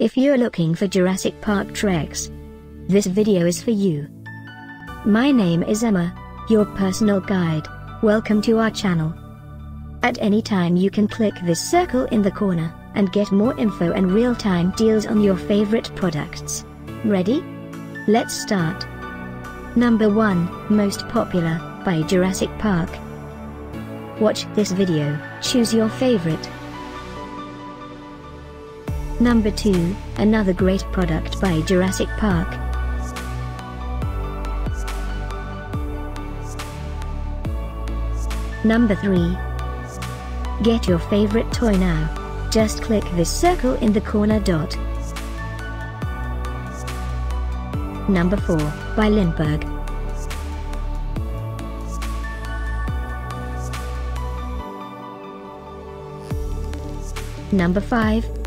If you're looking for Jurassic Park Trex, this video is for you. My name is Emma, your personal guide. Welcome to our channel. At any time you can click this circle in the corner, and get more info and real-time deals on your favorite products. Ready? Let's start. Number 1, Most Popular, by Jurassic Park. Watch this video, choose your favorite. Number 2, another great product by Jurassic Park. Number 3. Get your favorite toy now. Just click this circle in the corner dot. Number 4, by Lindbergh. Number 5,